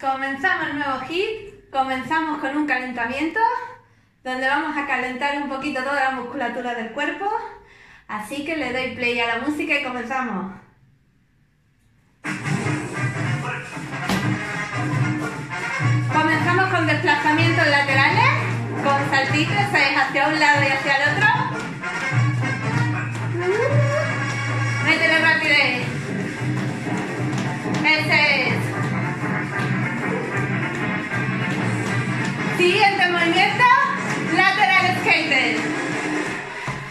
Comenzamos el nuevo hit, comenzamos con un calentamiento donde vamos a calentar un poquito toda la musculatura del cuerpo, así que le doy play a la música y comenzamos. Comenzamos con desplazamientos laterales, con saltitos, hacia un lado y hacia el otro.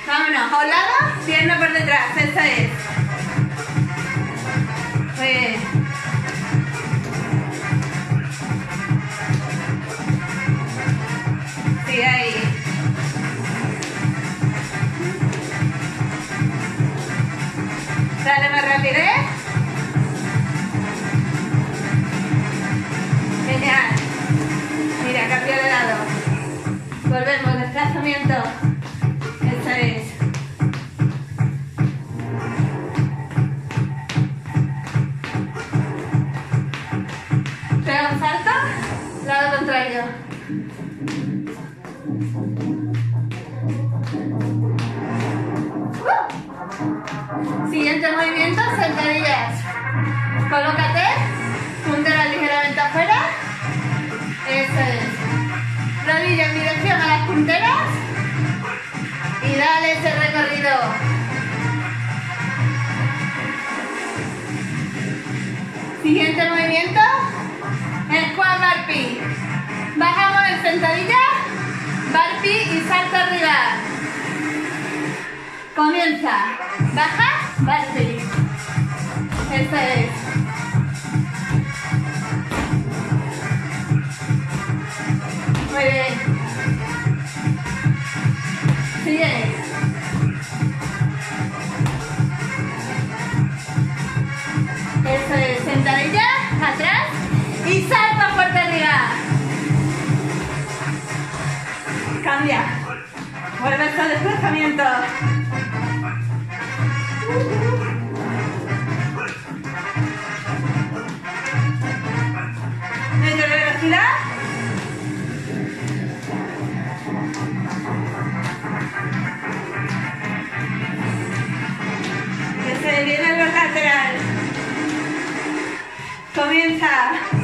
Vámonos, a un lado, pierna por detrás, eso es. Desplazamiento. Eso es. Pega un salto, lado contrario. Uh. Siguiente movimiento, sentadillas. Colócate, puntera ligeramente afuera. Eso es. Rodilla en Y dale ese recorrido. Siguiente movimiento. Squat Barpi. Bajamos en sentadilla. Barpi y salto arriba. Comienza. Baja. Barpi. Eso es. Muy bien. Eso es, sentadilla, atrás y salto fuerte arriba. Cambia. Vuelve al desplazamiento. Medio de velocidad. Que se viene el lateral. Comienza.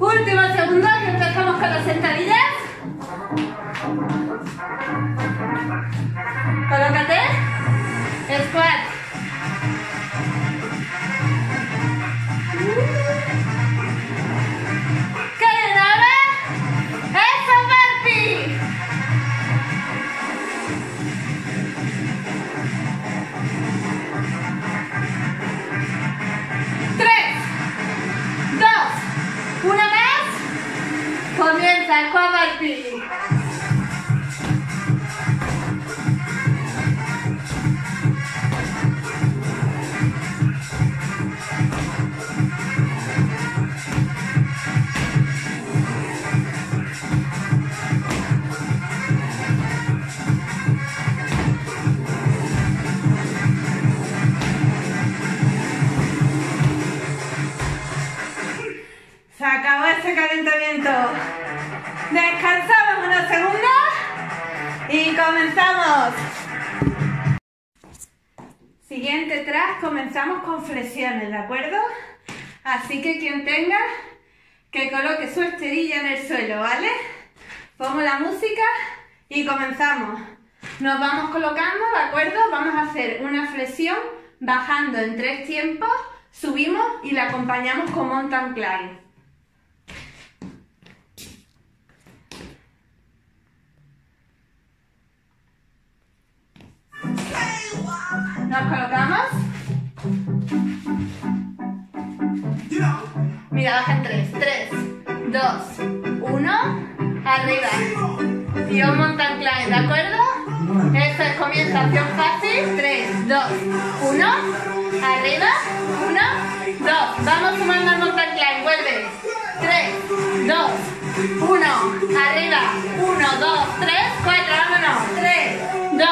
Último segundo y empezamos con las sentadillas. ¿De acuerdo? Así que quien tenga, que coloque su esterilla en el suelo, ¿vale? Pongo la música y comenzamos. Nos vamos colocando, ¿de acuerdo? Vamos a hacer una flexión bajando en tres tiempos, subimos y la acompañamos con mountain climb. 2, 1. Arriba. Un mountain ¿de acuerdo? Esto es comienza acción fácil. 3, 2, 1. Arriba. 1, 2. Vamos sumando el mountain climb. Vuelve. 3, 2, 1. Arriba. 1, 2, 3, 4. Vámonos. 3, 2,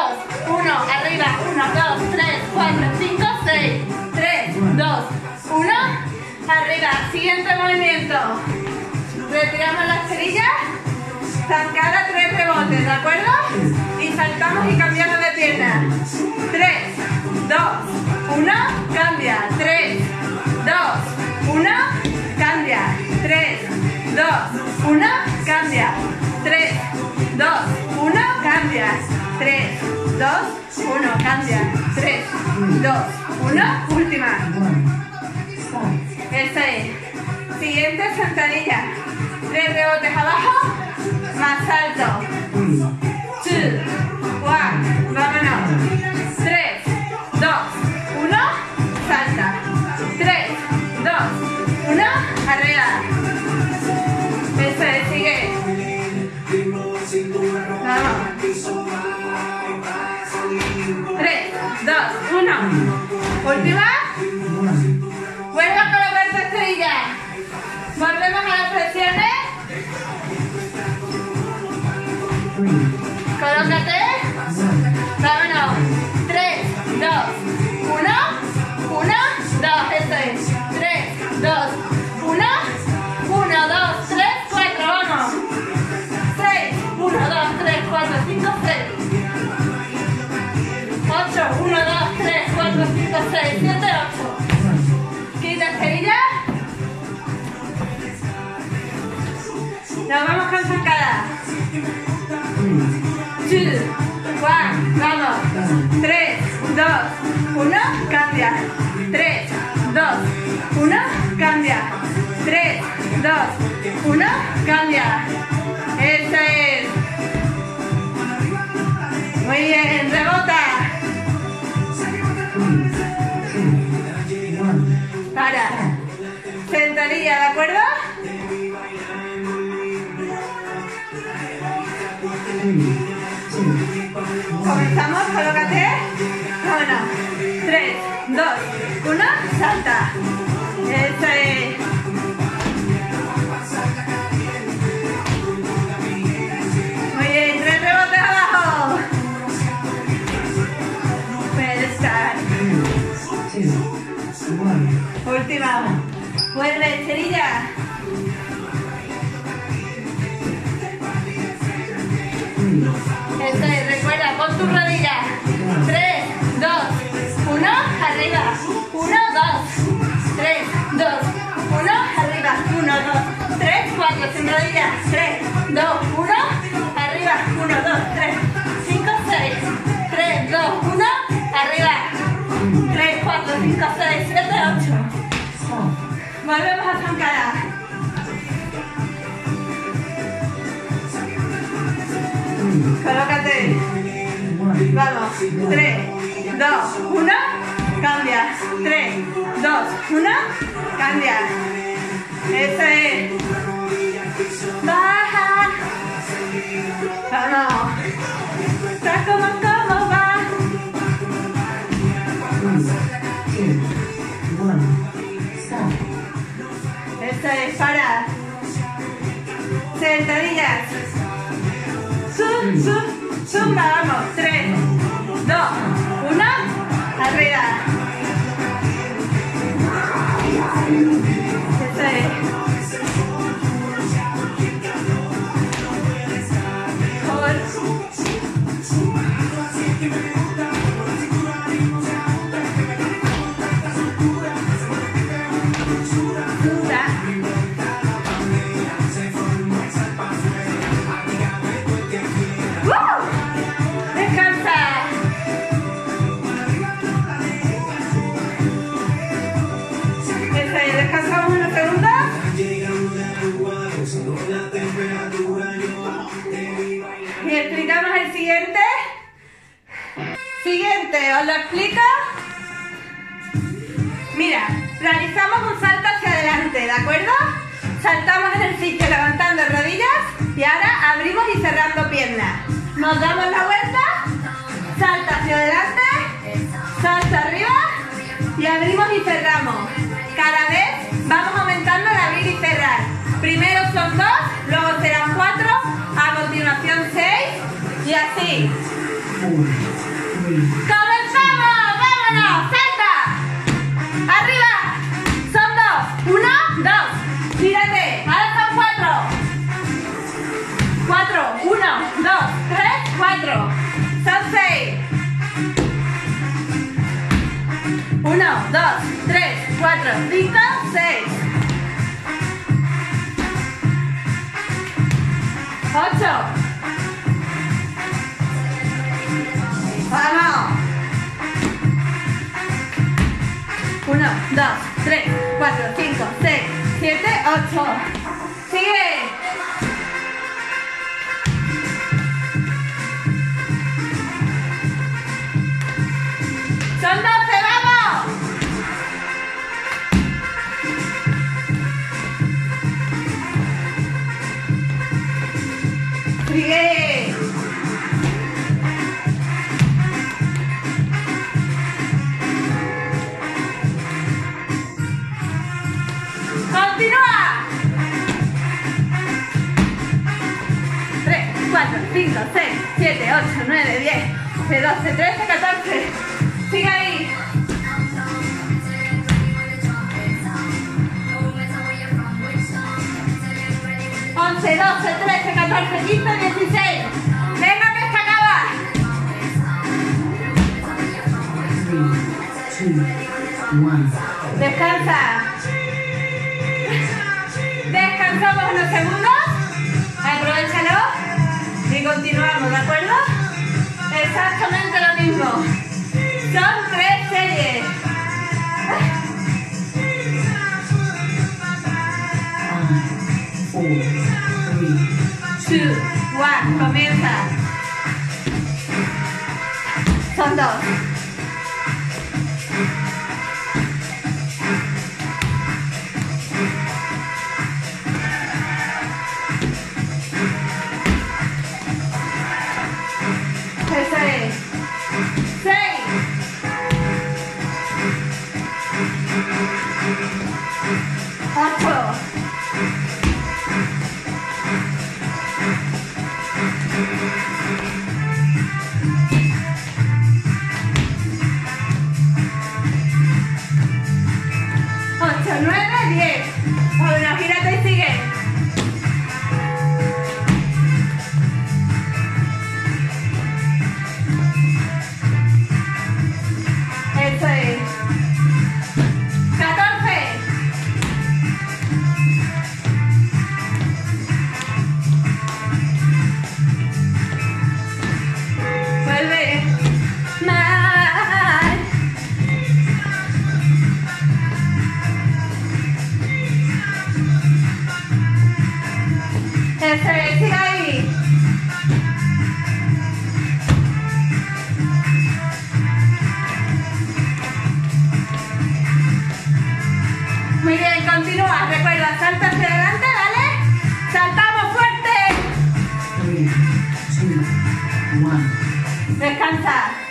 1. Arriba. 1, 2, 3, 4, 5, 6. 3, 2, 1. Arriba. Siguiente movimiento. Retiramos la esterilla. Zancada, tres rebotes, ¿de acuerdo? Y saltamos y cambiamos de pierna. 3, 2, 1, cambia. 3, 2, 1, cambia. 3, 2, 1, cambia. 3, 2, 1, cambia. 3, 2, 1, cambia. 3, 2, 1, última. Esa es. Siguiente sentadilla. Tres rebotes abajo, más alto. Nos vamos con zancada. Two, one, vamos. 3, 2, 1, cambia. 3, 2, 1, cambia. 3, 2, 1, cambia. Eso es. Muy bien, rebota. Para. Sentadilla, ¿de acuerdo? Colócate. Vámonos. 3, 2, 1, salta. Eso es. Muy bien, tres rebotes abajo. Puede estar. Última. Vuelve, esterilla. Eso es, recuerda, pon tu rodilla. 3, 2, 1, arriba. 1, 2, 3, 2, 1, arriba. 1, 2, 3, 4, sin rodillas. 3, 2, 1, arriba. 1, 2, 3, 5, 6. 3, 2, 1, arriba. 3, 4, 5, 6, 7, 8. Volvemos a zancada. Colócate. Vamos. 3, 2, 1. Cambia. 3, 2, 1. Cambia. Eso es. Baja. Vamos. Está como, va. Eso es. Para. Sentadillas. Sub, sub, zumba, vamos. 3, 2, 1, arriba. Eso es. Mejor. Y abrimos y cerramos. Cada vez vamos aumentando el abrir y cerrar. Primero son dos, luego serán cuatro, a continuación seis y así. ¡Comenzamos! ¡Vámonos! ¡Salta! ¡Arriba! Son dos. Uno, dos. Gírate. Ahora son cuatro. Cuatro. Uno, dos, tres, cuatro. Son seis. Uno, dos, tres, cuatro, cinco, seis. Ocho. Vamos. Uno, dos, tres, cuatro, cinco, seis, siete, ocho. Sigue. Son Sigue. Continúa. 3, 4, 5, 6, 7, 8, 9, 10, 12, 13, 14. Sigue. Once, doce, trece, catorce, quince, dieciséis. Venga que se acaba. Three, two. Descansa. Descansamos unos segundos. Aprovechalo. Y continuamos, ¿de acuerdo? Exactamente lo mismo. Son tres series. Five, 2, 1, comienza. Son dos. 9, 10. Ahora gírate y sigue. Salta hacia adelante, ¿vale? Saltamos fuerte. three, two, one. Descansa.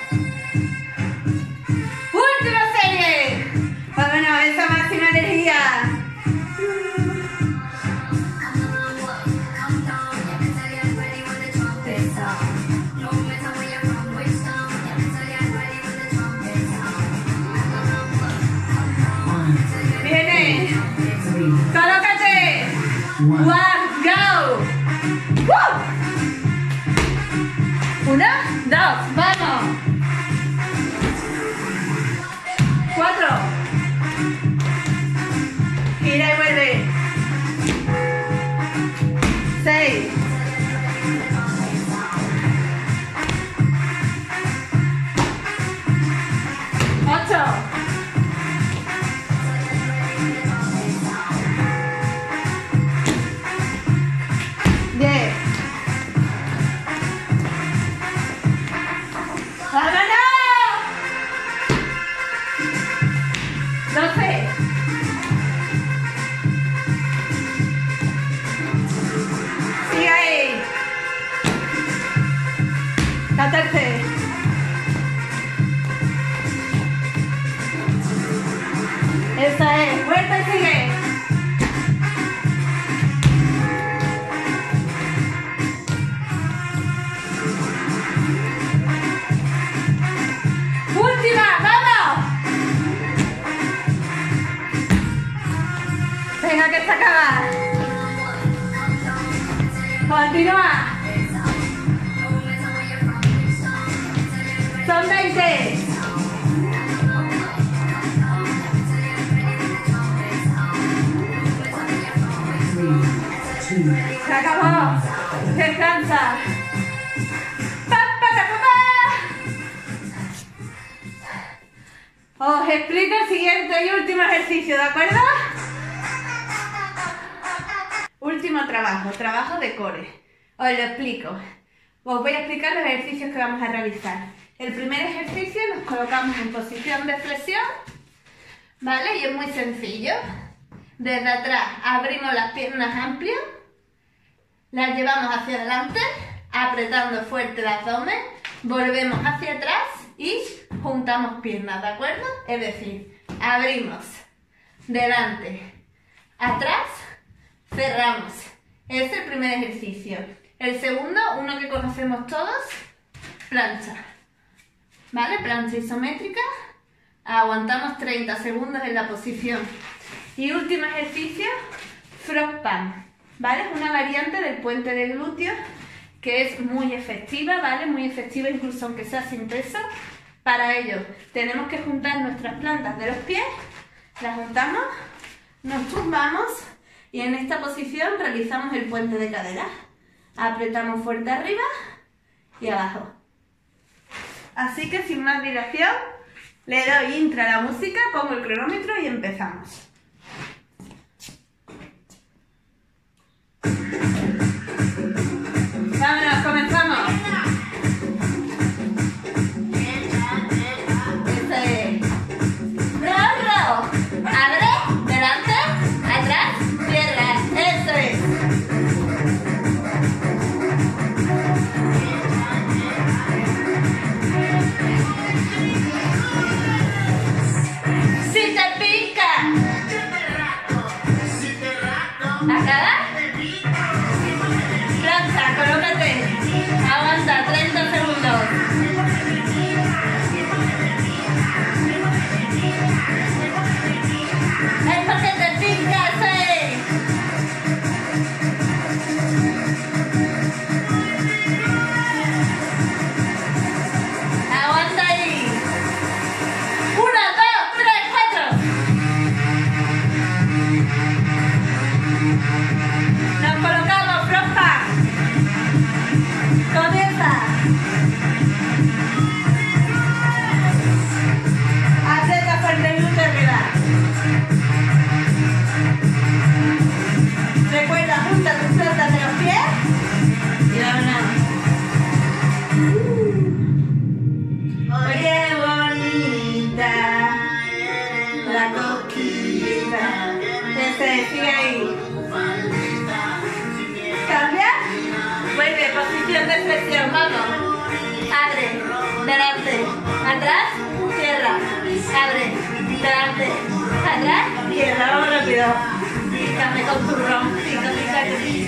One. Go. Woo. Una, dos, vamos. Levantarse. Esa es, vuelta y sigue. Última, vamos. Venga, que se acaba. Continúa. Son 20. Three, two, Se acabó. Descansa. Os explico el siguiente y último ejercicio, ¿de acuerdo? Último trabajo, trabajo de core. Os lo explico. Os voy a explicar los ejercicios que vamos a realizar. El primer ejercicio nos colocamos en posición de flexión, ¿vale? Y es muy sencillo. Desde atrás abrimos las piernas amplias, las llevamos hacia adelante, apretando fuerte el abdomen, volvemos hacia atrás y juntamos piernas, ¿de acuerdo? Es decir, abrimos, delante, atrás, cerramos. Es el primer ejercicio. El segundo, uno que conocemos todos, plancha. ¿Vale? Plancha isométrica. Aguantamos 30 segundos en la posición. Y último ejercicio, frog pan. ¿Vale? Es una variante del puente de glúteo que es muy efectiva, ¿vale? Muy efectiva incluso aunque sea sin peso. Para ello tenemos que juntar nuestras plantas de los pies, las juntamos, nos tumbamos y en esta posición realizamos el puente de cadera. Apretamos fuerte arriba y abajo. Así que sin más dilación, le doy intro a la música, pongo el cronómetro y empezamos. Thank you.